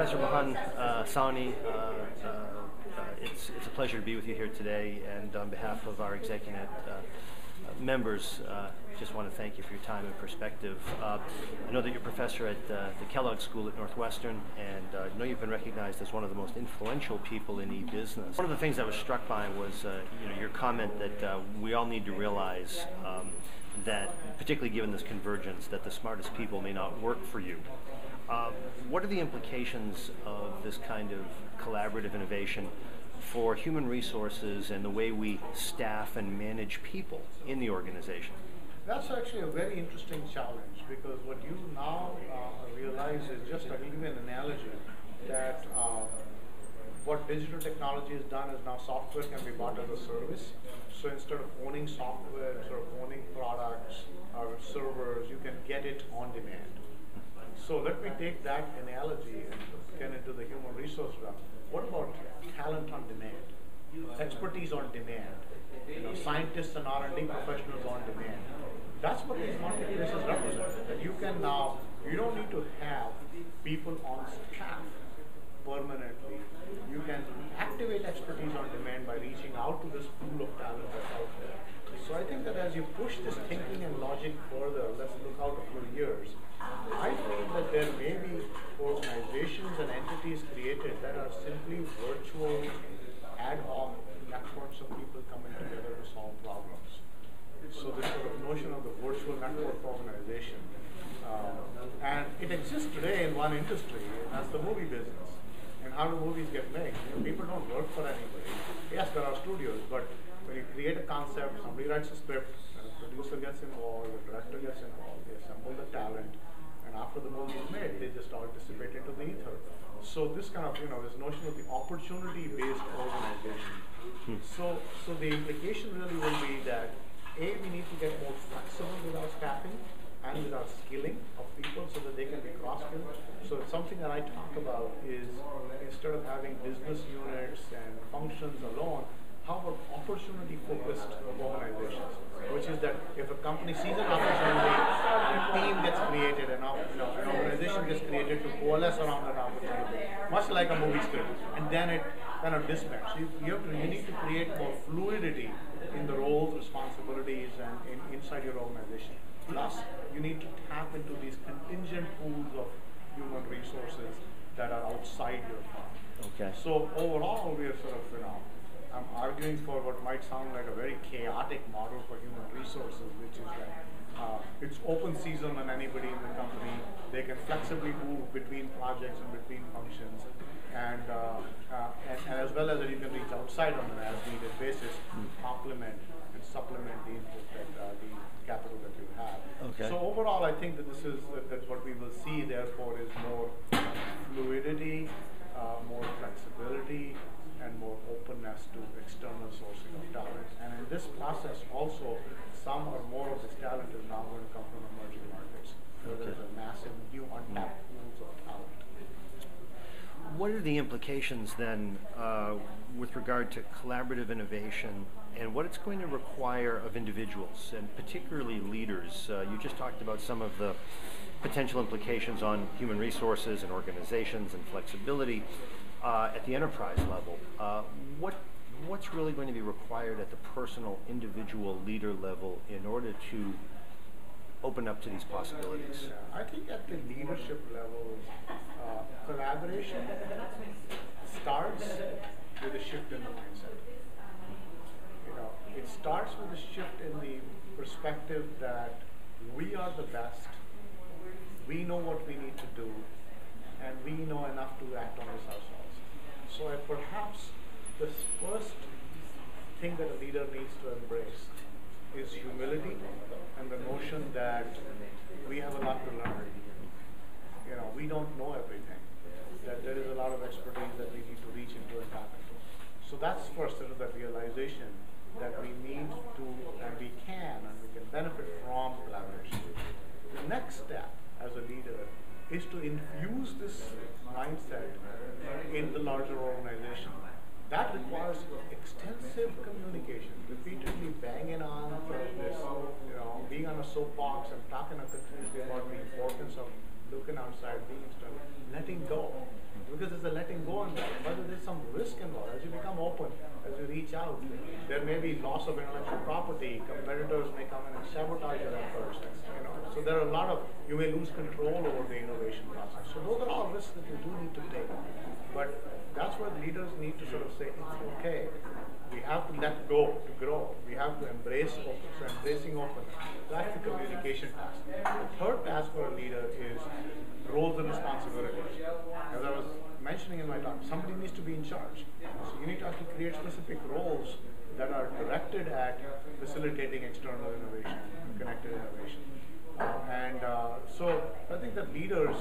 Professor Mohan uh, Sawhney, uh, uh, it's, it's a pleasure to be with you here today, and on behalf of our executive uh, members, uh, just want to thank you for your time and perspective. I know that you're a professor at the Kellogg School at Northwestern, and I know you've been recognized as one of the most influential people in e-business. One of the things I was struck by was you know, your comment that we all need to realize um, that, particularly given this convergence, that the smartest people may not work for you. Uh, what are the implications of this kind of collaborative innovation for human resources and the way we staff and manage people in the organization? That's actually a very interesting challenge because what you now uh, realize is just to give you an analogy that uh, what digital technology has done is now software can be bought as a service. So instead of owning software, instead of owning products or servers, you can get it on demand. So take that analogy and get into the human resource realm. What about talent on demand? Expertise on demand. You know, scientists and R&D professionals on demand. That's what these marketplaces represent. That you can now, you don't need to have people on staff permanently. You can activate expertise on demand by reaching out to this pool of talent that's out there. So I think that as you push this thinking and logic further, let's look out a few years, I that there may be organizations and entities created that are simply virtual ad hoc networks of people coming together to solve problems. So this sort of notion of the virtual network organization. Uh, and it exists today in one industry, and that's the movie business. And how do movies get made? You know, people don't work for anybody. Yes, there are studios, but when you create a concept, somebody writes a script, and a producer gets involved, the director just all dissipate into the ether. So this kind of, you know, this notion of the opportunity-based organization. Hmm. So, so the implication really will be that A, we need to get more flexible with our staffing and with our skilling of people so that they can be cross-skilled. So it's something that I talk about is instead of having business units and functions alone, how about opportunity-focused organizations, which is that if a company sees an opportunity, a team gets created, an, you know, an gets created to coalesce around that opportunity, much like a movie script, and then it kind of disbands. You, you, have to, you need to create more fluidity in the roles, responsibilities, and in, inside your organization. Plus, you need to tap into these contingent pools of human resources that are outside your firm. Okay. So overall, we are sort of, you know, I'm arguing for what might sound like a very chaotic model for human resources, which is that uh, it's open season on anybody in the company. They can flexibly move between projects and between functions, and, uh, uh, and, and, as well as that you can reach outside on an as-needed basis, complement and supplement the input that uh, the capital that you have. Okay. So overall, I think that this is that, what we will see. Therefore, is more fluidity, uh, more flexibility, and more openness to external sourcing of talent. And in this process also, some or more talent is now going to come from emerging markets, where okay. there's a massive new untapped pools of talent. What are the implications then uh, with regard to collaborative innovation and what it's going to require of individuals and particularly leaders? Uh, you just talked about some of the potential implications on human resources and organizations and flexibility uh, at the enterprise level. Uh, what what's really going to be required at the personal, individual leader level in order to open up to these possibilities? I think at the leadership level, uh, collaboration starts with a shift in the mindset. You know, it starts with a shift in the perspective that we are the best, we know what we need to do, and we know enough to act on this ourselves. So perhaps the first thing that a leader needs to embrace is humility and the notion that we have a lot to learn. You know, we don't know everything. That there is a lot of expertise that we need to reach into and tap into. So that's first, sort of that realization that we need to and we can and we can benefit from collaboration. The next step as a leader is to infuse this mindset in the larger organization. That requires extensive communication, repeatedly banging on this, you know, being on a soapbox and talking continuously about the importance of looking outside, being external, letting go. Because there's a letting go involved, but there's some risk involved. As you become open, as you reach out, there may be loss of intellectual property. Competitors may come in and sabotage your so there are a lot of you may lose control over the innovation process. So those are all risks that you do need to take. But that's where leaders need to sort of say it's okay. We have to let go to grow. We have to embrace open. So embracing open, that's the communication task. The third task for a leader is roles and responsibilities. As I was mentioning in my talk, somebody needs to be in charge. So you need to actually create specific roles that are directed at facilitating external innovation, connected innovation. And uh, so I think that leaders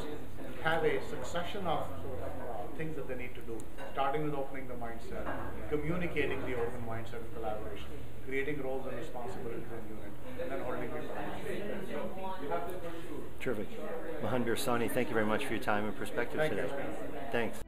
have a succession of uh, things that they need to do, starting with opening the mindset, communicating the open mindset and collaboration, creating roles and responsibilities in unit, and then holding people accountable. Terrific. Mohanbir Sawhney, thank you very much for your time and perspective Thank you. today. Thanks.